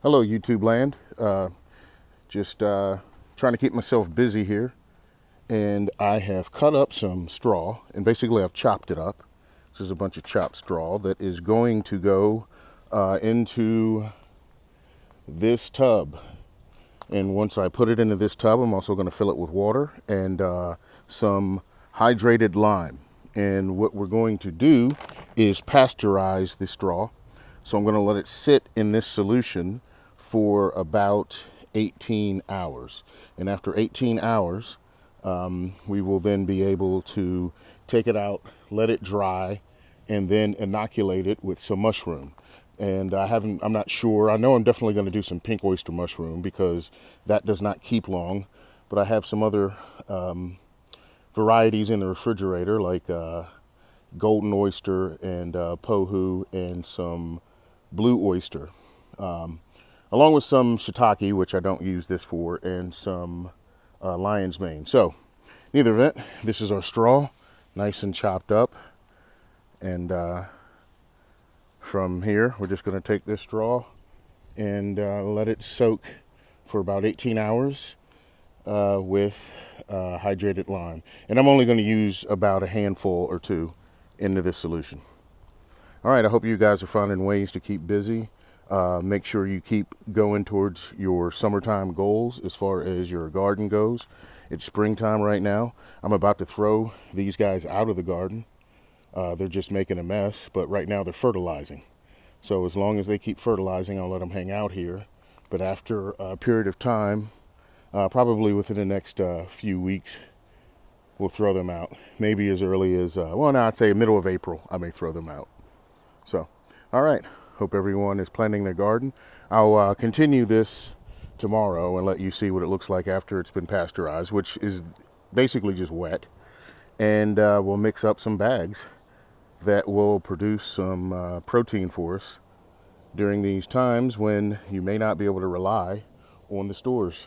Hello, YouTube land. Uh, just uh, trying to keep myself busy here. And I have cut up some straw and basically I've chopped it up. This is a bunch of chopped straw that is going to go uh, into this tub. And once I put it into this tub, I'm also going to fill it with water and uh, some hydrated lime. And what we're going to do is pasteurize the straw. So I'm going to let it sit in this solution for about 18 hours. And after 18 hours, um, we will then be able to take it out, let it dry, and then inoculate it with some mushroom. And I haven't, I'm not sure. I know I'm definitely going to do some pink oyster mushroom because that does not keep long. But I have some other um, varieties in the refrigerator like uh, golden oyster and uh, pohu and some blue oyster. Um, along with some shiitake, which I don't use this for, and some uh, lion's mane. So, neither event, this is our straw, nice and chopped up. And uh, from here, we're just going to take this straw and uh, let it soak for about 18 hours uh, with uh, hydrated lime. And I'm only going to use about a handful or two into this solution. All right, I hope you guys are finding ways to keep busy uh, make sure you keep going towards your summertime goals as far as your garden goes. It's springtime right now. I'm about to throw these guys out of the garden. Uh, they're just making a mess, but right now they're fertilizing. So as long as they keep fertilizing, I'll let them hang out here. But after a period of time, uh, probably within the next uh, few weeks, we'll throw them out. Maybe as early as, uh, well, now I'd say middle of April, I may throw them out. So, all right. Hope everyone is planting their garden. I'll uh, continue this tomorrow and let you see what it looks like after it's been pasteurized, which is basically just wet. And uh, we'll mix up some bags that will produce some uh, protein for us during these times when you may not be able to rely on the stores.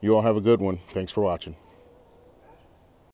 You all have a good one. Thanks for watching.